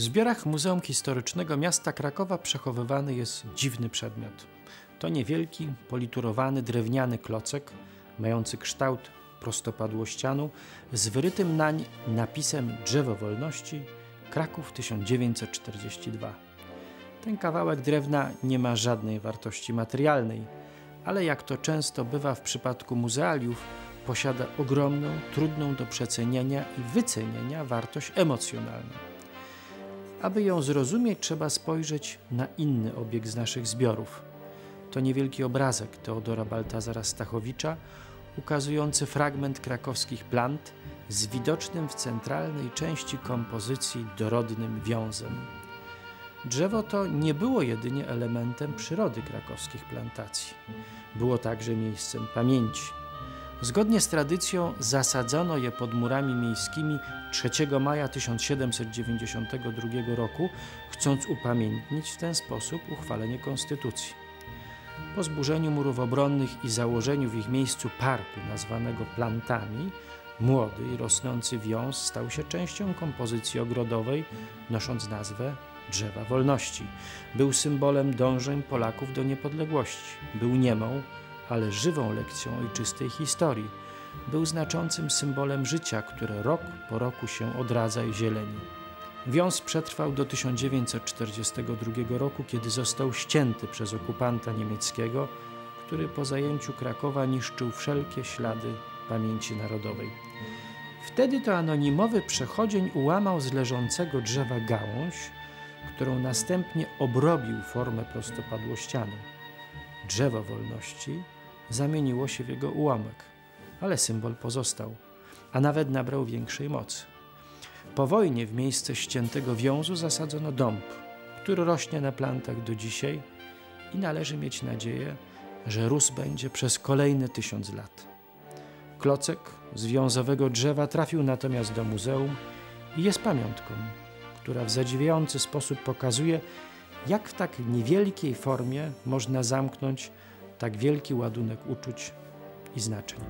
zbiorach Muzeum Historycznego Miasta Krakowa przechowywany jest dziwny przedmiot. To niewielki, politurowany drewniany klocek, mający kształt prostopadłościanu, z wyrytym nań napisem Drzewo Wolności, Kraków 1942. Ten kawałek drewna nie ma żadnej wartości materialnej, ale jak to często bywa w przypadku muzealiów, posiada ogromną, trudną do przecenienia i wycenienia wartość emocjonalną. Aby ją zrozumieć, trzeba spojrzeć na inny obieg z naszych zbiorów. To niewielki obrazek Teodora Baltazara Stachowicza, ukazujący fragment krakowskich plant z widocznym w centralnej części kompozycji dorodnym wiązem. Drzewo to nie było jedynie elementem przyrody krakowskich plantacji. Było także miejscem pamięci. Zgodnie z tradycją zasadzono je pod murami miejskimi 3 maja 1792 roku, chcąc upamiętnić w ten sposób uchwalenie konstytucji. Po zburzeniu murów obronnych i założeniu w ich miejscu parku nazwanego plantami, młody i rosnący wiąz stał się częścią kompozycji ogrodowej, nosząc nazwę Drzewa Wolności. Był symbolem dążeń Polaków do niepodległości. Był niemą, ale żywą lekcją ojczystej historii. Był znaczącym symbolem życia, które rok po roku się odradza i zieleni. Wiąz przetrwał do 1942 roku, kiedy został ścięty przez okupanta niemieckiego, który po zajęciu Krakowa niszczył wszelkie ślady pamięci narodowej. Wtedy to anonimowy przechodzień ułamał z leżącego drzewa gałąź, którą następnie obrobił formę prostopadłościaną. Drzewo wolności zamieniło się w jego ułamek, ale symbol pozostał, a nawet nabrał większej mocy. Po wojnie w miejsce ściętego wiązu zasadzono dąb, który rośnie na plantach do dzisiaj i należy mieć nadzieję, że rósł będzie przez kolejne tysiąc lat. Klocek z wiązowego drzewa trafił natomiast do muzeum i jest pamiątką, która w zadziwiający sposób pokazuje, jak w tak niewielkiej formie można zamknąć tak wielki ładunek uczuć i znaczeń.